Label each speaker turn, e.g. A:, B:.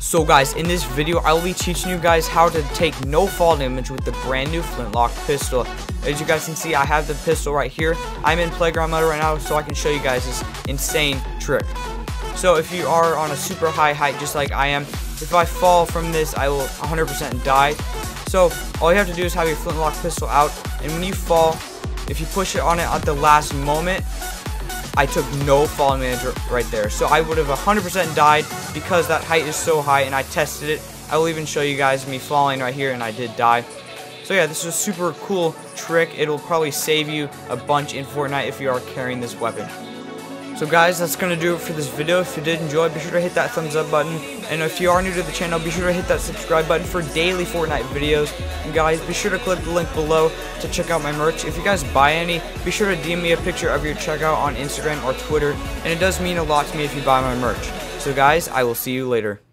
A: So guys, in this video, I will be teaching you guys how to take no fall damage with the brand new flintlock pistol. As you guys can see, I have the pistol right here. I'm in playground mode right now, so I can show you guys this insane trick. So if you are on a super high height, just like I am, if I fall from this, I will 100% die. So all you have to do is have your flintlock pistol out, and when you fall, if you push it on it at the last moment, I took no fall damage right there. So I would have 100% died because that height is so high and I tested it. I will even show you guys me falling right here and I did die. So yeah, this is a super cool trick. It'll probably save you a bunch in Fortnite if you are carrying this weapon. So guys, that's going to do it for this video. If you did enjoy, be sure to hit that thumbs up button. And if you are new to the channel, be sure to hit that subscribe button for daily Fortnite videos. And guys, be sure to click the link below to check out my merch. If you guys buy any, be sure to DM me a picture of your checkout on Instagram or Twitter. And it does mean a lot to me if you buy my merch. So guys, I will see you later.